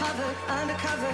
undercover, undercover,